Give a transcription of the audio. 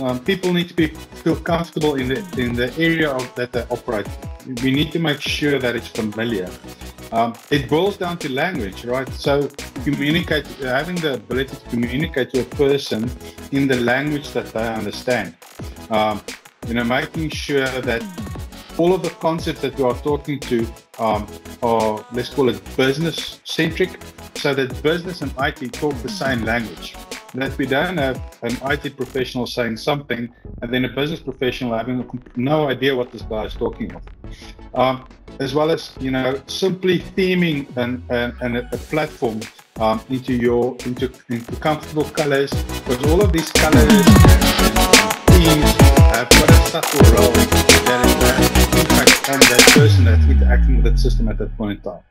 um, people need to be feel comfortable in the in the area of, that they operate. We need to make sure that it's familiar. Um, it boils down to language, right? So communicate, having the ability to communicate to a person in the language that they understand. Um, you know, making sure that all of the concepts that we are talking to um, are, let's call it business centric, so that business and IT talk the same language. That we don't have an IT professional saying something and then a business professional having no idea what this guy is talking about. Um, as well as, you know, simply theming and, and, and a, platform um, into your into, into comfortable colors because all of these colors themes have got a subtle role that is uh, impact on that person that's interacting with that system at that point in time.